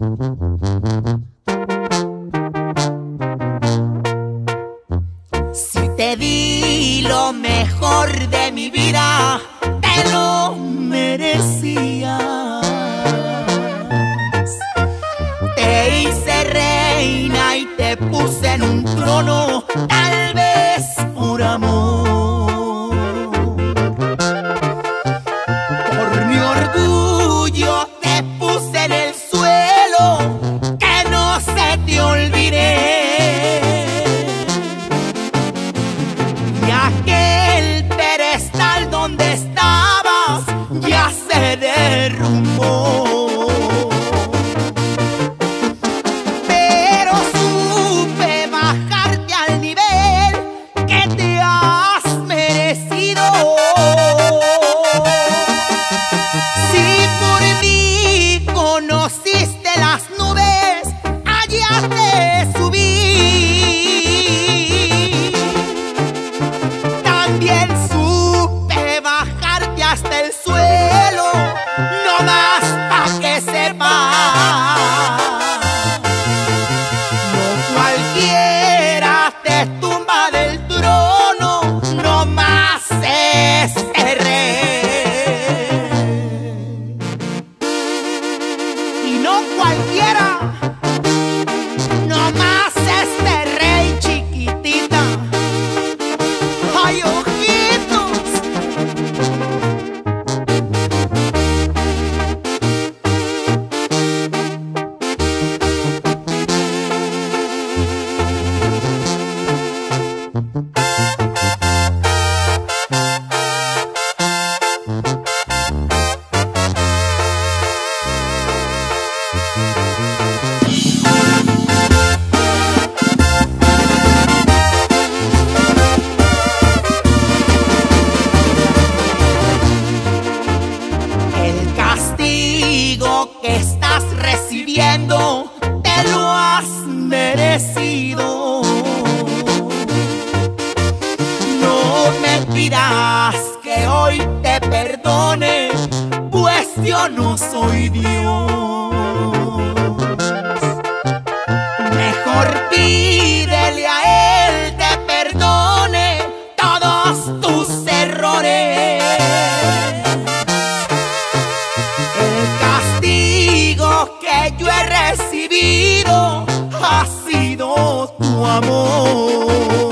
Si te di lo mejor de mi vida, te lo merecía. Se derrumbó. Pero supe bajarte al nivel que te has merecido. Si por mí conociste las nubes, allá te subí. También supe bajarte hasta el suelo, te lo has merecido. No me pidas que hoy te perdone, pues yo no soy Dios. que yo he recibido ha sido tu amor.